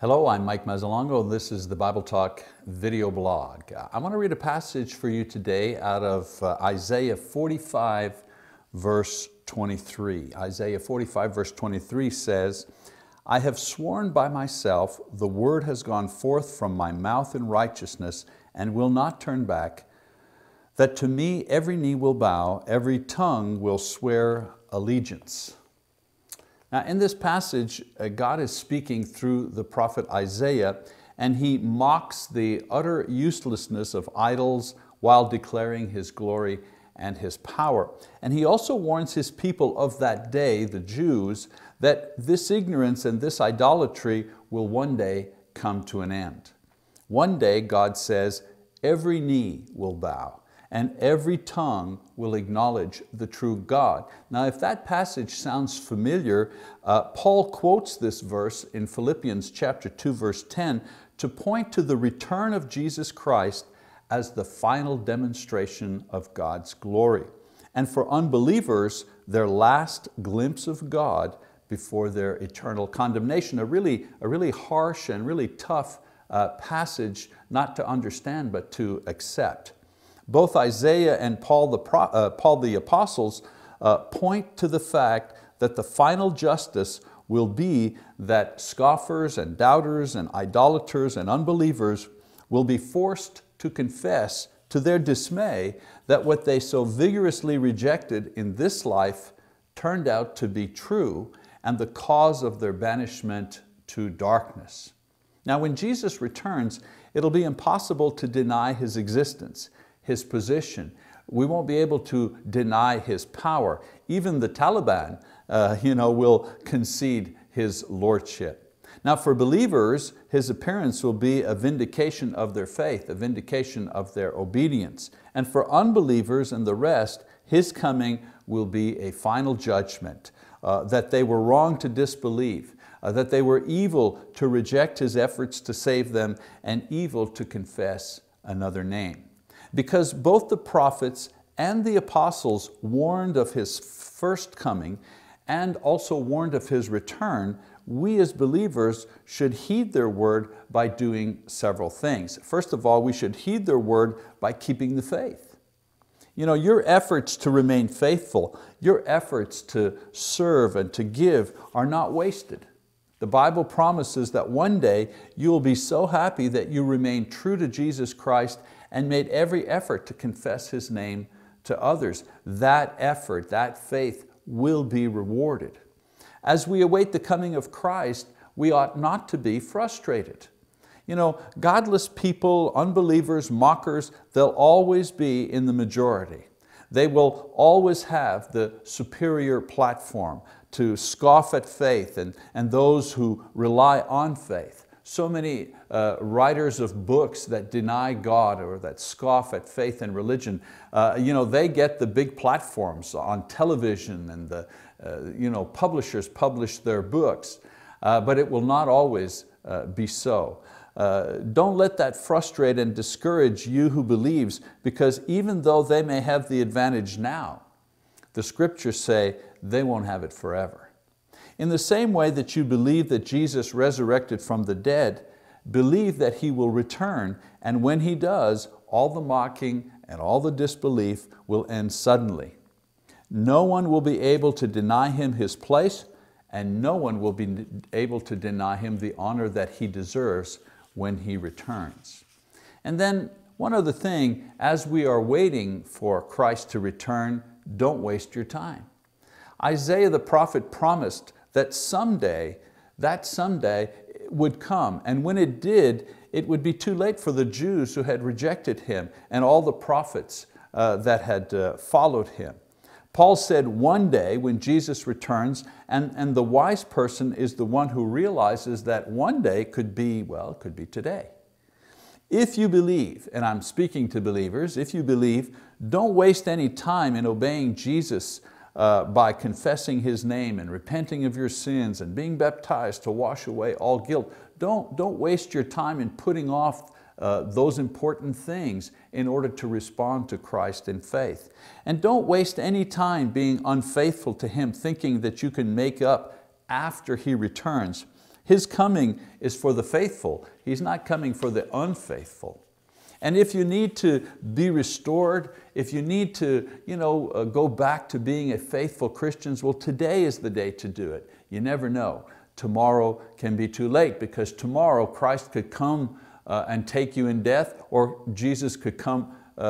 Hello, I'm Mike Mazzalongo. This is the Bible Talk video blog. I want to read a passage for you today out of uh, Isaiah 45 verse 23. Isaiah 45 verse 23 says, I have sworn by myself, the word has gone forth from my mouth in righteousness and will not turn back, that to me every knee will bow, every tongue will swear allegiance. Now in this passage, uh, God is speaking through the prophet Isaiah and he mocks the utter uselessness of idols while declaring His glory and His power. And he also warns His people of that day, the Jews, that this ignorance and this idolatry will one day come to an end. One day, God says, every knee will bow and every tongue will acknowledge the true God. Now if that passage sounds familiar, uh, Paul quotes this verse in Philippians chapter 2 verse 10 to point to the return of Jesus Christ as the final demonstration of God's glory. And for unbelievers, their last glimpse of God before their eternal condemnation, a really, a really harsh and really tough uh, passage not to understand but to accept. Both Isaiah and Paul the, uh, Paul the apostles uh, point to the fact that the final justice will be that scoffers and doubters and idolaters and unbelievers will be forced to confess to their dismay that what they so vigorously rejected in this life turned out to be true and the cause of their banishment to darkness. Now when Jesus returns, it'll be impossible to deny His existence his position. We won't be able to deny his power. Even the Taliban uh, you know, will concede his lordship. Now for believers, his appearance will be a vindication of their faith, a vindication of their obedience. And for unbelievers and the rest, his coming will be a final judgment, uh, that they were wrong to disbelieve, uh, that they were evil to reject His efforts to save them, and evil to confess another name because both the prophets and the apostles warned of His first coming and also warned of His return, we as believers should heed their word by doing several things. First of all, we should heed their word by keeping the faith. You know, your efforts to remain faithful, your efforts to serve and to give are not wasted. The Bible promises that one day you will be so happy that you remain true to Jesus Christ and made every effort to confess His name to others. That effort, that faith will be rewarded. As we await the coming of Christ, we ought not to be frustrated. You know, godless people, unbelievers, mockers, they'll always be in the majority. They will always have the superior platform to scoff at faith and, and those who rely on faith so many uh, writers of books that deny God or that scoff at faith and religion, uh, you know, they get the big platforms on television and the uh, you know, publishers publish their books, uh, but it will not always uh, be so. Uh, don't let that frustrate and discourage you who believes because even though they may have the advantage now, the scriptures say they won't have it forever. In the same way that you believe that Jesus resurrected from the dead, believe that He will return, and when He does, all the mocking and all the disbelief will end suddenly. No one will be able to deny Him His place, and no one will be able to deny Him the honor that He deserves when He returns. And then one other thing, as we are waiting for Christ to return, don't waste your time. Isaiah the prophet promised that someday, that someday would come. And when it did, it would be too late for the Jews who had rejected Him and all the prophets uh, that had uh, followed Him. Paul said one day when Jesus returns, and, and the wise person is the one who realizes that one day could be, well, could be today. If you believe, and I'm speaking to believers, if you believe, don't waste any time in obeying Jesus uh, by confessing His name and repenting of your sins and being baptized to wash away all guilt. Don't, don't waste your time in putting off uh, those important things in order to respond to Christ in faith. And don't waste any time being unfaithful to Him, thinking that you can make up after He returns. His coming is for the faithful. He's not coming for the unfaithful. And if you need to be restored, if you need to you know, uh, go back to being a faithful Christian, well today is the day to do it. You never know. Tomorrow can be too late because tomorrow Christ could come uh, and take you in death or Jesus could come uh, uh,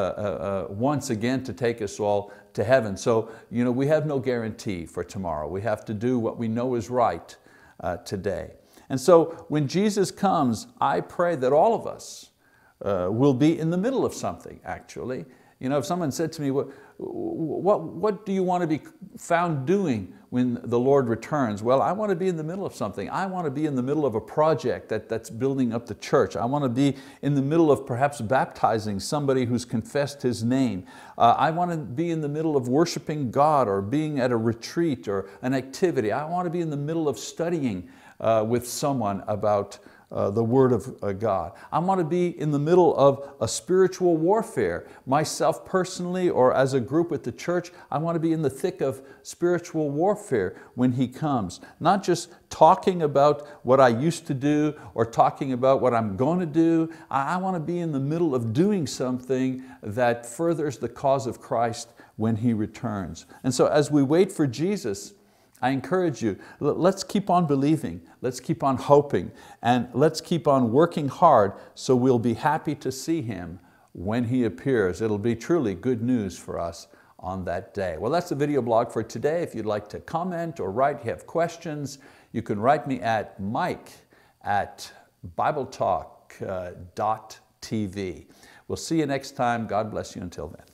uh, once again to take us all to heaven. So you know, we have no guarantee for tomorrow. We have to do what we know is right today. And so when Jesus comes, I pray that all of us uh, will be in the middle of something actually. You know, if someone said to me, what, what, what do you want to be found doing when the Lord returns? Well, I want to be in the middle of something. I want to be in the middle of a project that, that's building up the church. I want to be in the middle of perhaps baptizing somebody who's confessed His name. Uh, I want to be in the middle of worshiping God or being at a retreat or an activity. I want to be in the middle of studying uh, with someone about uh, the word of uh, God. I want to be in the middle of a spiritual warfare. Myself personally or as a group at the church, I want to be in the thick of spiritual warfare when He comes. Not just talking about what I used to do or talking about what I'm going to do. I, I want to be in the middle of doing something that furthers the cause of Christ when He returns. And so as we wait for Jesus, I encourage you, let's keep on believing, let's keep on hoping, and let's keep on working hard so we'll be happy to see Him when He appears. It'll be truly good news for us on that day. Well, that's the video blog for today. If you'd like to comment or write, you have questions, you can write me at mike at bibletalk.tv. Uh, we'll see you next time. God bless you until then.